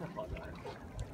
是好的。